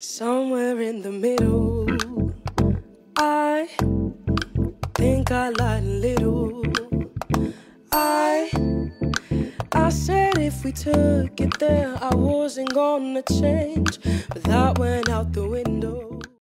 Somewhere in the middle, I think I lied a little. I I said if we took it there, I wasn't gonna change, but that went out the window.